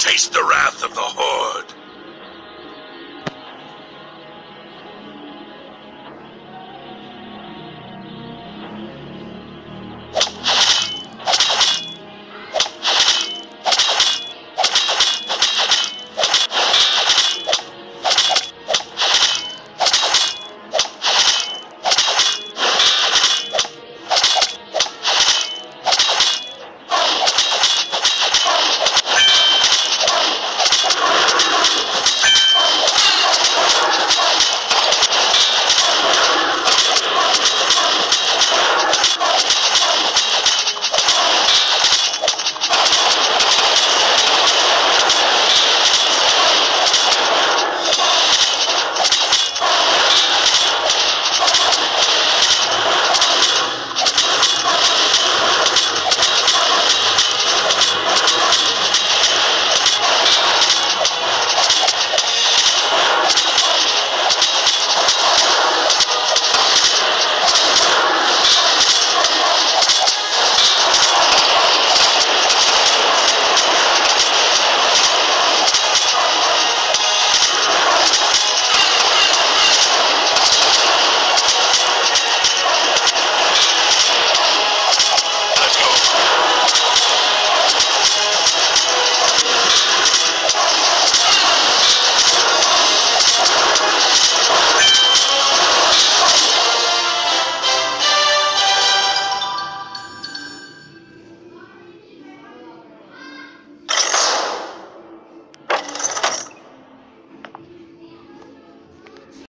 Taste the wrath of the Horde.